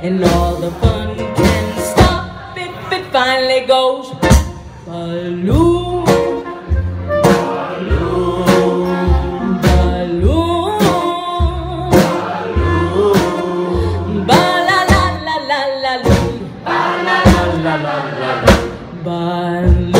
And all the fun can stop if it finally goes balloon. Balloon.